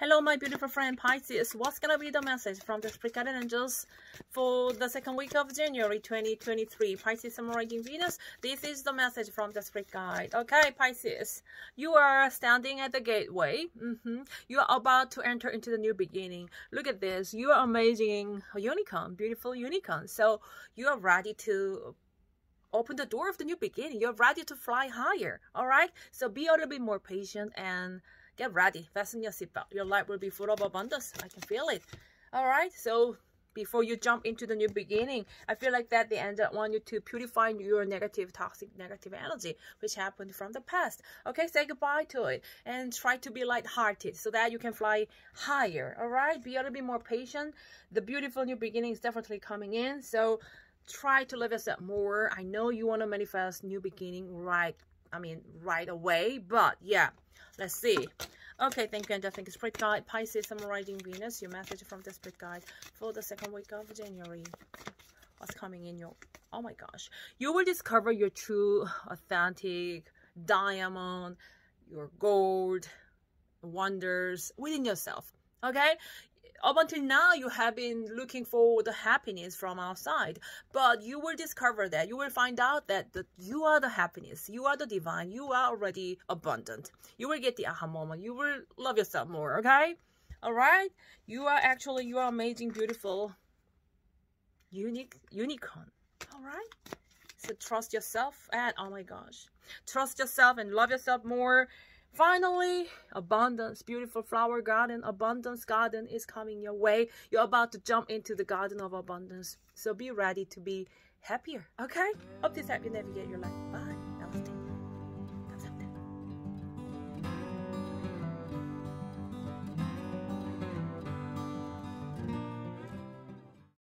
Hello, my beautiful friend Pisces. What's gonna be the message from the Spirit Angels for the second week of January 2023? Pisces, Sun Venus. This is the message from the Spirit Guide. Okay, Pisces, you are standing at the gateway. Mm -hmm. You are about to enter into the new beginning. Look at this. You are amazing unicorn, beautiful unicorn. So you are ready to open the door of the new beginning. You're ready to fly higher. All right. So be a little bit more patient and get ready. Fasten your seatbelt. Your life will be full of abundance. I can feel it. All right. So before you jump into the new beginning, I feel like that the angel want you to purify your negative, toxic, negative energy, which happened from the past. Okay, say goodbye to it and try to be light-hearted so that you can fly higher. All right, be a little bit more patient. The beautiful new beginning is definitely coming in. So try to love yourself more. I know you want to manifest new beginning right, I mean, right away, but yeah, let's see. Okay, thank you, and I think it's Spirit Guide, Pisces, I'm Summarizing Venus, your message from the Spirit Guide for the second week of January. What's coming in your, oh my gosh. You will discover your true, authentic diamond, your gold, wonders within yourself. Okay, up until now you have been looking for the happiness from outside but you will discover that you will find out that the, you are the happiness you are the divine you are already abundant. You will get the aha moment. You will love yourself more okay? All right? You are actually you are amazing beautiful unique unicorn. All right? So trust yourself and oh my gosh trust yourself and love yourself more Finally, abundance, beautiful flower garden, abundance garden is coming your way. You're about to jump into the garden of abundance. So be ready to be happier, okay? Hope this helped you navigate your life. Bye.